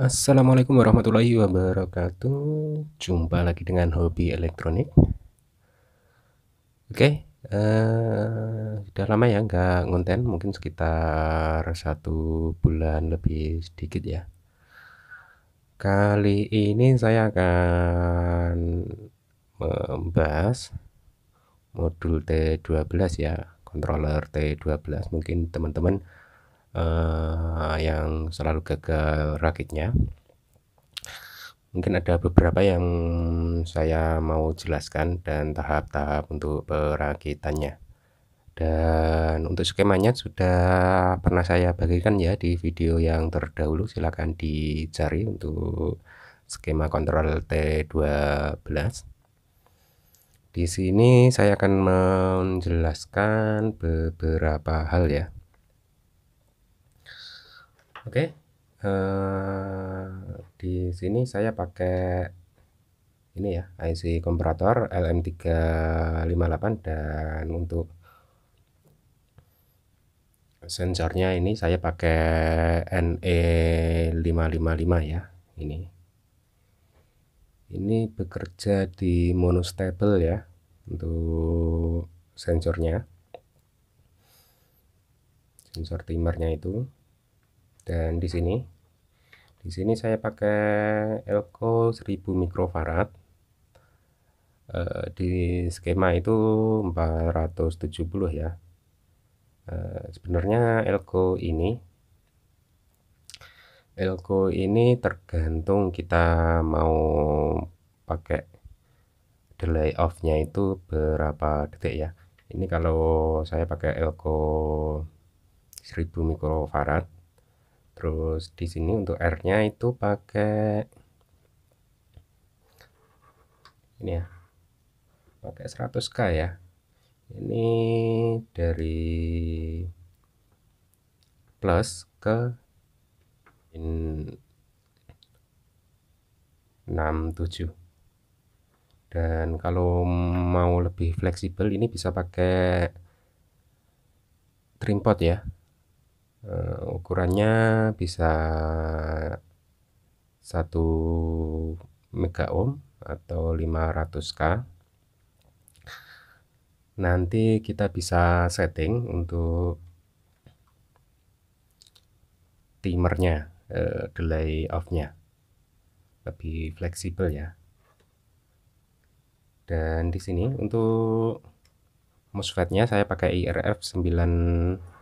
Assalamualaikum warahmatullahi wabarakatuh. Jumpa lagi dengan hobi elektronik. Oke, eh, udah lama ya nggak ngonten, mungkin sekitar satu bulan lebih sedikit ya. Kali ini saya akan membahas modul T12 ya, controller T12. Mungkin teman-teman uh, yang selalu gagal rakitnya. Mungkin ada beberapa yang saya mau jelaskan dan tahap-tahap untuk perakitannya. Dan untuk skemanya sudah pernah saya bagikan ya di video yang terdahulu. Silahkan dicari untuk skema kontrol T12. Di sini saya akan menjelaskan beberapa hal ya. Oke, uh, di sini saya pakai ini ya IC komparator LM358 dan untuk sensornya ini saya pakai NE555 ya ini. Ini bekerja di monostable ya untuk sensornya. Sensor timernya itu dan di sini di sini saya pakai Elko 1000 mikrofarad. Eh, di skema itu 470 ya. Eh, sebenarnya Elko ini Elko ini tergantung kita mau pakai delay off nya itu berapa detik ya. Ini kalau saya pakai Elko 1000 mikrofarad terus di sini untuk R-nya itu pakai ini ya pakai 100k ya. Ini dari plus ke 67 dan kalau mau lebih fleksibel ini bisa pakai trimpot ya uh, ukurannya bisa 1 mega ohm atau 500k nanti kita bisa setting untuk timernya uh, delay off nya lebih fleksibel ya. Dan di sini untuk MOSFET-nya saya pakai IRF 9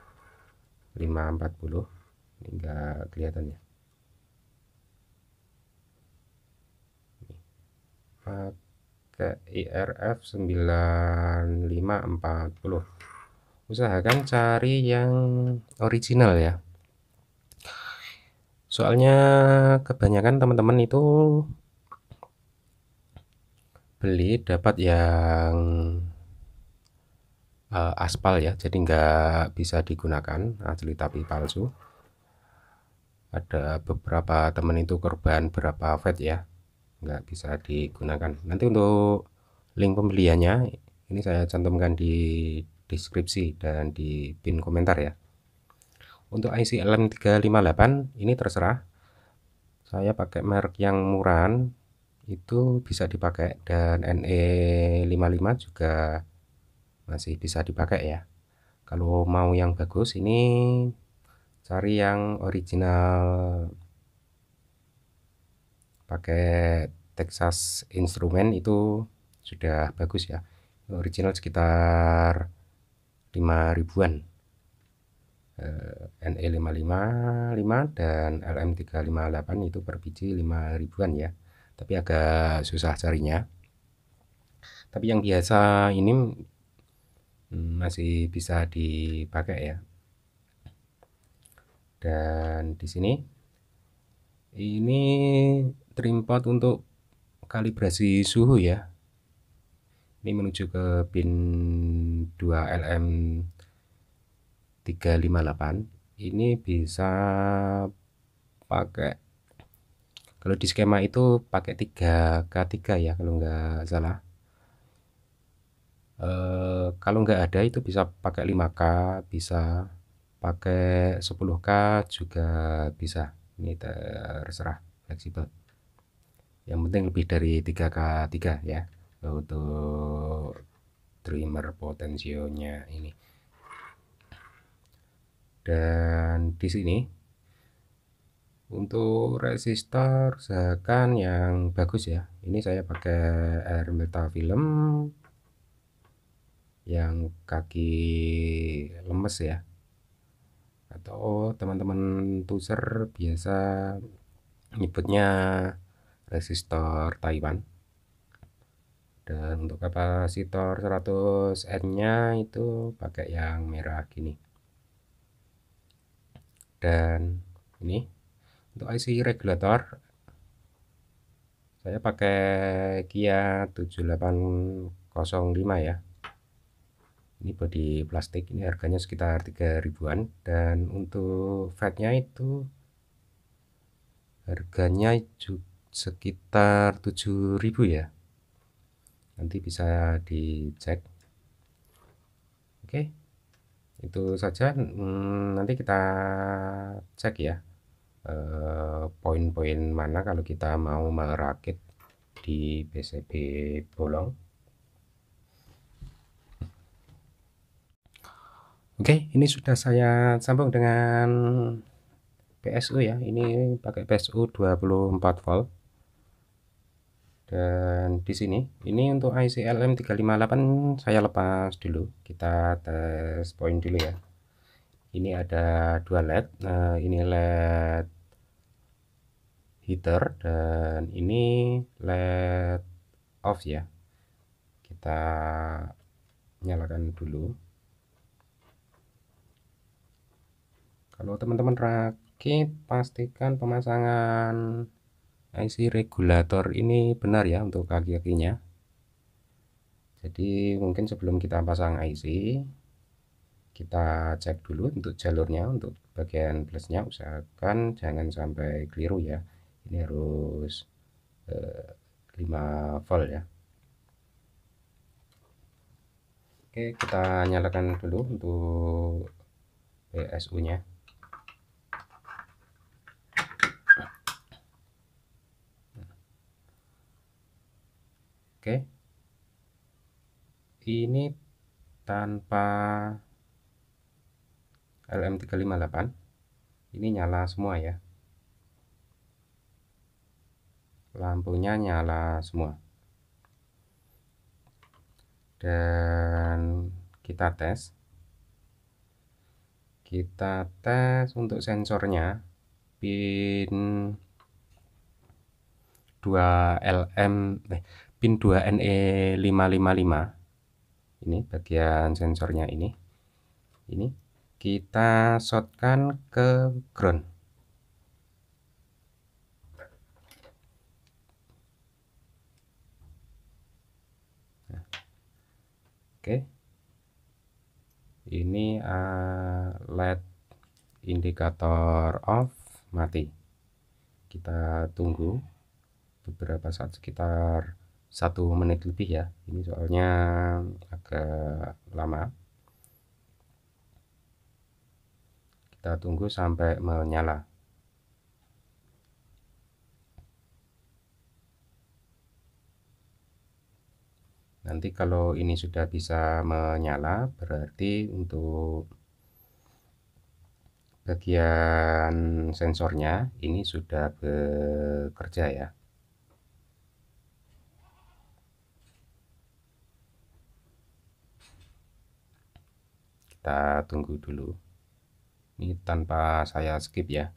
540 ini enggak kelihatan ya. Pakai IRF 9540 usahakan cari yang original ya. Soalnya kebanyakan teman-teman itu beli dapat yang uh, aspal ya jadi nggak bisa digunakan asli tapi palsu. Ada beberapa temen itu korban berapa fat ya nggak bisa digunakan. Nanti untuk link pembeliannya ini saya cantumkan di deskripsi dan di pin komentar ya. Untuk IC LM358 ini terserah. Saya pakai merek yang murahan itu bisa dipakai. Dan NE55 juga masih bisa dipakai ya. Kalau mau yang bagus ini cari yang original. Pakai Texas Instrument itu sudah bagus ya. Original sekitar 5 ribuan. Eh, NE555 dan LM358 itu per biji 5 ribuan ya. Tapi agak susah carinya. Tapi yang biasa ini masih bisa dipakai ya. Dan di sini ini trimpot untuk kalibrasi suhu ya. Ini menuju ke pin 2LM 358 ini bisa pakai kalau di skema itu pakai 3K3 ya kalau nggak salah Eh, kalau nggak ada itu bisa pakai 5K bisa pakai 10K juga bisa. Ini terserah fleksibel. Yang penting lebih dari 3K3 ya untuk trimmer potensionya ini. Dan di sini untuk resistor usahakan yang bagus ya. Ini saya pakai air metal film yang kaki lemes ya. Atau teman-teman tuser biasa nyebutnya resistor Taiwan. Dan untuk kapasitor 100 N nya itu pakai yang merah gini. Dan ini untuk IC regulator saya pakai Kia 7805 ya ini body plastik ini harganya sekitar 3 ribuan. Dan untuk fatnya itu harganya sekitar 7000 ya. Nanti bisa dicek. Oke itu saja. Hmm, nanti kita cek ya Eh, poin-poin mana kalau kita mau merakit di PCB bolong. Oke, ini sudah saya sambung dengan PSU ya. Ini pakai PSU 24 volt. Dan di sini, ini untuk IC LM358 saya lepas dulu. Kita tes poin dulu ya ini ada dua LED nah ini LED heater dan ini LED off ya kita nyalakan dulu kalau teman-teman rakit pastikan pemasangan IC regulator ini benar ya untuk kaki-kakinya. Jadi mungkin sebelum kita pasang IC kita cek dulu untuk jalurnya untuk bagian plusnya. Usahakan jangan sampai keliru ya. Ini harus eh, 5 volt ya. Oke kita nyalakan dulu untuk PSU nya oke. Ini tanpa LM358 ini nyala semua ya. Lampunya nyala semua. Dan kita tes. Kita tes untuk sensornya. Pin 2LM eh, pin 2NE555 ini bagian sensornya ini. Ini kita shotkan ke ground. Nah, oke. Ini uh, LED indikator off mati. Kita tunggu beberapa saat sekitar satu menit lebih ya. Ini soalnya agak lama. Kita tunggu sampai menyala. Nanti kalau ini sudah bisa menyala berarti untuk bagian sensornya ini sudah bekerja ya kita tunggu dulu. Ini tanpa saya skip ya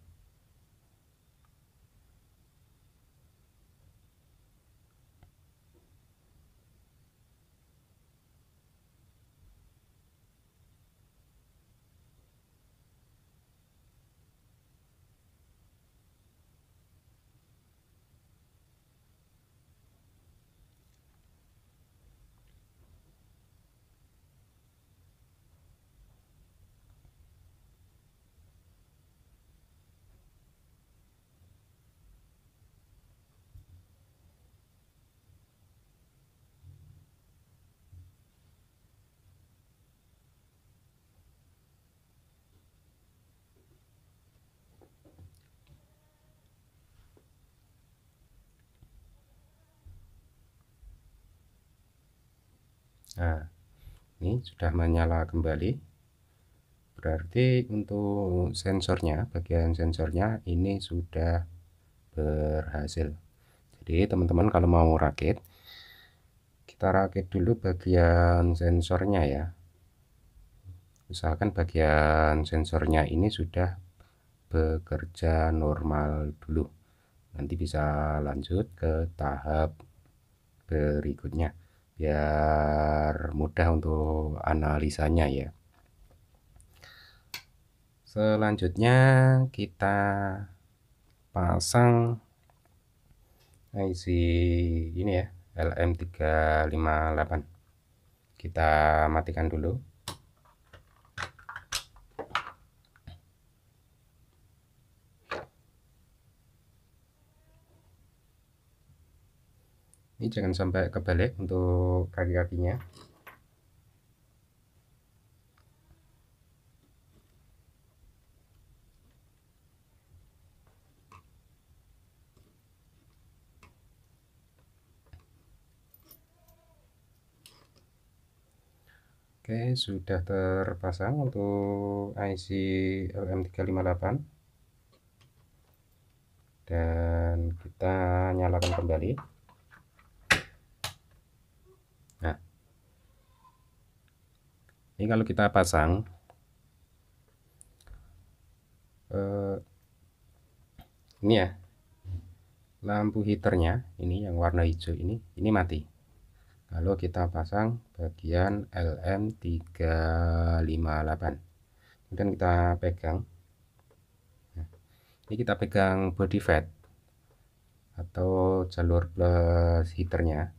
nah ini sudah menyala kembali. Berarti untuk sensornya bagian sensornya ini sudah berhasil. Jadi teman-teman kalau mau rakit kita rakit dulu bagian sensornya ya. Usahakan bagian sensornya ini sudah bekerja normal dulu. Nanti bisa lanjut ke tahap berikutnya biar mudah untuk analisanya ya. Selanjutnya kita pasang IC ini ya LM358 kita matikan dulu ini jangan sampai kebalik untuk kaki-kakinya Oke, sudah terpasang untuk IC LM358 dan kita nyalakan kembali. Nah, ini kalau kita pasang eh, ini ya lampu heaternya ini yang warna hijau ini ini mati. Lalu kita pasang bagian LM358 kemudian kita pegang. Ini kita pegang body fat atau jalur plus heaternya.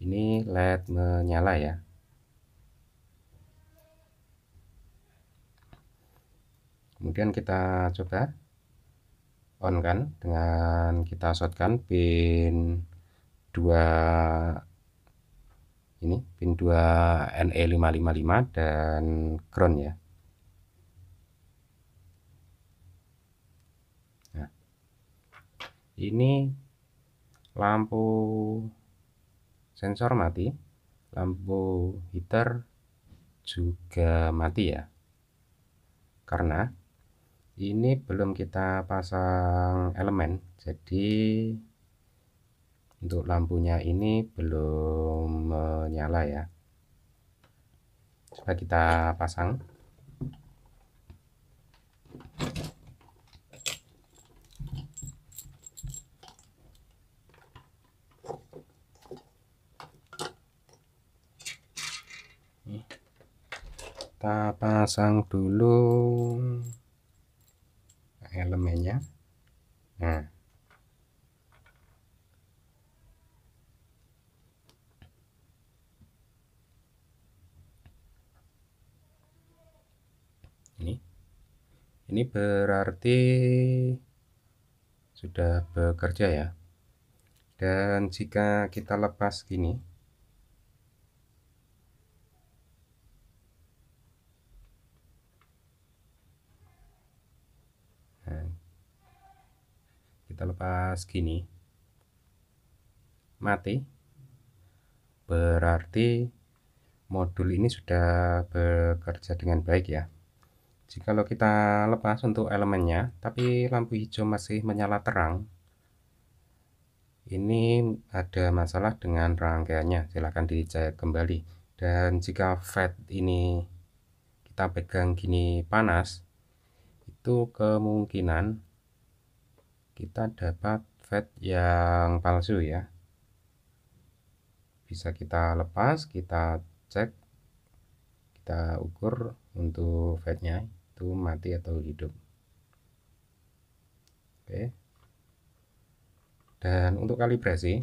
Ini LED menyala ya kemudian kita coba on kan dengan kita shotkan pin 2 ini pin 2 NE555 dan ground ya. Nah ini lampu sensor mati lampu heater juga mati ya. Karena ini belum kita pasang elemen jadi untuk lampunya ini belum menyala ya. Coba kita pasang. Kita pasang dulu elemennya. Nah. Ini. Berarti sudah bekerja ya. Dan jika kita lepas gini nah, kita lepas gini. Mati berarti modul ini sudah bekerja dengan baik ya. Jikalau kita lepas untuk elemennya tapi lampu hijau masih menyala terang ini ada masalah dengan rangkaiannya. Silahkan dicek kembali. Dan jika fat ini kita pegang gini panas itu kemungkinan kita dapat fat yang palsu ya. Bisa kita lepas kita cek kita ukur untuk fatnya itu mati atau hidup. Oke. Dan untuk kalibrasi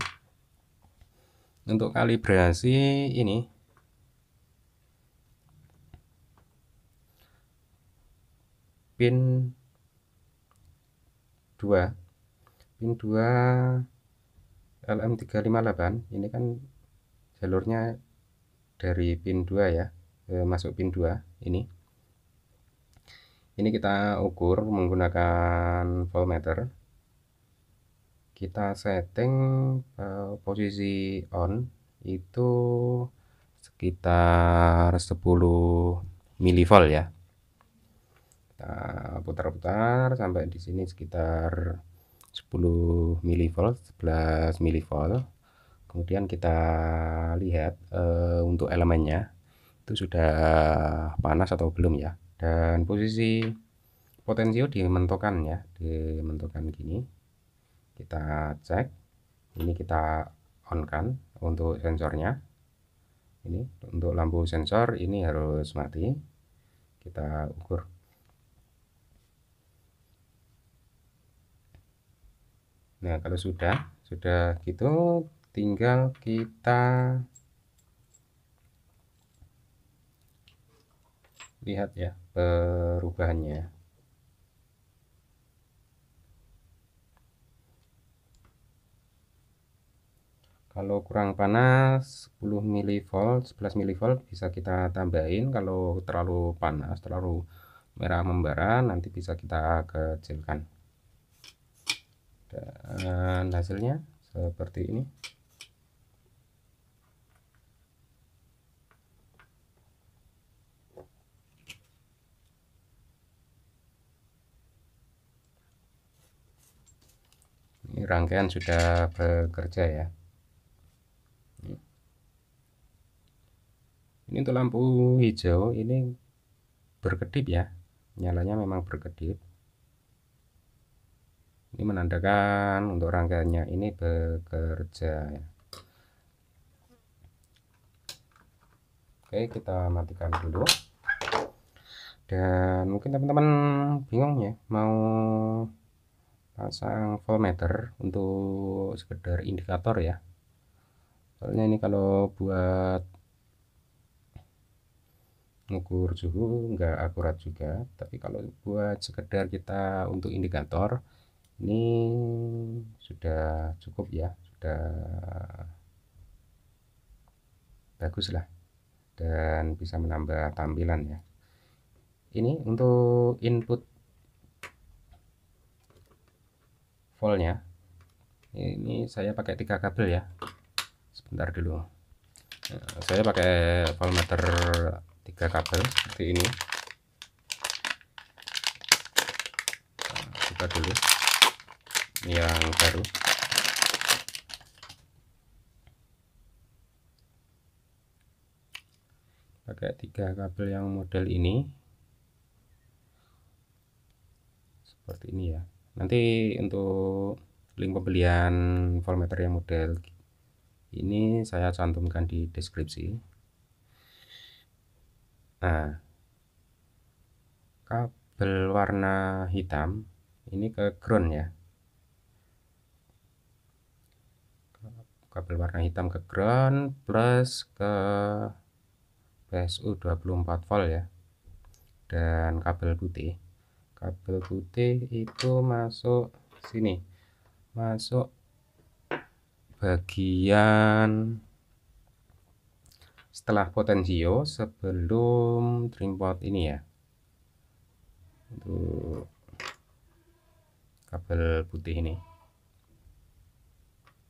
untuk kalibrasi ini pin 2 pin 2 LM358 ini kan jalurnya dari pin 2 ya masuk pin 2 ini. Ini kita ukur menggunakan voltmeter. Kita setting uh, posisi on itu sekitar 10 milivolt ya. Kita putar-putar sampai di sini sekitar 10 milivolt 11 milivolt. Kemudian kita lihat e, untuk elemennya itu sudah panas atau belum ya. Dan posisi potensio dimentokan ya dimentokan gini. Kita cek ini kita on kan untuk sensornya. Ini untuk lampu sensor ini harus mati. Kita ukur nah kalau sudah sudah gitu tinggal kita lihat ya perubahannya. Kalau kurang panas 10 mV 11 mV bisa kita tambahin. Kalau terlalu panas terlalu merah membara nanti bisa kita kecilkan dan hasilnya seperti ini. Ini rangkaian sudah bekerja ya. Ini. Untuk lampu hijau ini berkedip ya. Nyalanya memang berkedip ini menandakan untuk rangkaiannya ini bekerja ya. oke kita matikan dulu dan mungkin teman-teman bingung ya mau pasang voltmeter untuk sekedar indikator ya soalnya ini kalau buat ngukur suhu nggak akurat juga tapi kalau buat sekedar kita untuk indikator ini sudah cukup ya sudah bagus lah dan bisa menambah tampilan ya. Ini untuk input voltnya. Ini saya pakai tiga kabel ya. Sebentar dulu. Nah, saya pakai voltmeter tiga kabel seperti ini. Nah, buka dulu yang baru. Pakai tiga kabel yang model ini. Seperti ini ya. Nanti untuk link pembelian voltmeter yang model ini saya cantumkan di deskripsi. Nah, kabel warna hitam ini ke ground ya. Kabel warna hitam ke ground plus ke PSU 24 volt ya. Dan kabel putih. Kabel putih itu masuk sini. Masuk bagian setelah potensio sebelum trimpot ini ya untuk kabel putih ini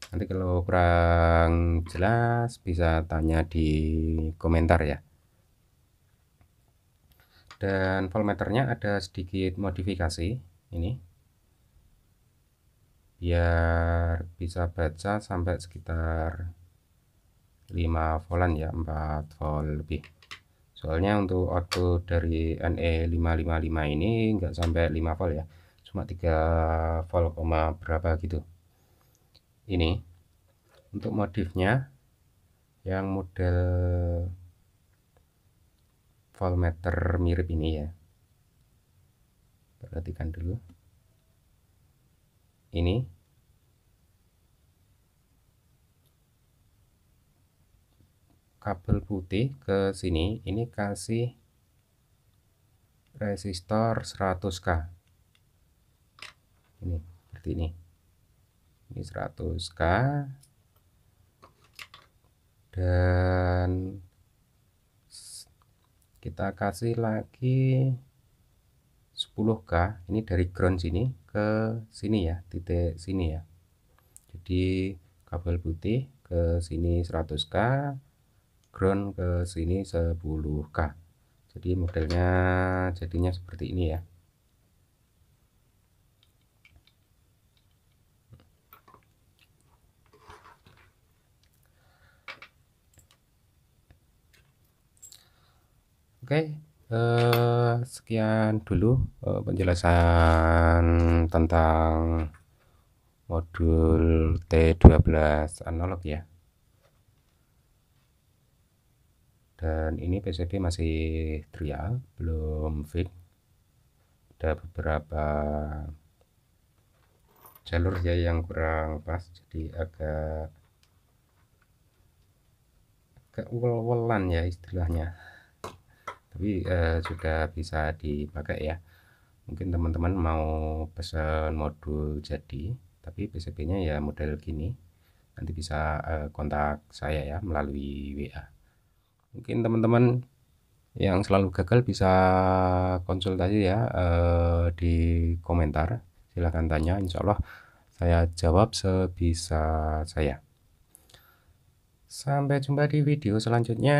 nanti kalau kurang jelas bisa tanya di komentar ya. Dan voltmeternya ada sedikit modifikasi ini. Biar bisa baca sampai sekitar 5 volan ya 4 volt lebih. Soalnya untuk output dari NE555 ini enggak sampai 5 volt ya. Cuma 3 volt, berapa gitu ini. Untuk modifnya yang model voltmeter mirip ini ya. Perhatikan dulu. Ini. Kabel putih ke sini. Ini kasih resistor 100k ini seperti ini ini 100k dan kita kasih lagi 10k ini dari ground sini ke sini ya titik sini ya. Jadi kabel putih ke sini 100k ground ke sini 10k jadi modelnya jadinya seperti ini ya Oke, eh, sekian dulu eh, penjelasan tentang modul T12 analog ya. Dan ini PCB masih trial, belum fix. Ada beberapa jalur ya yang kurang pas, jadi agak agak wel-welan ya istilahnya tapi eh, sudah bisa dipakai ya. Mungkin teman-teman mau pesan modul jadi tapi PCB nya ya model gini. Nanti bisa eh, kontak saya ya melalui WA mungkin teman-teman yang selalu gagal bisa konsultasi ya eh, di komentar. Silahkan tanya insya Allah saya jawab sebisa saya. Sampai jumpa di video selanjutnya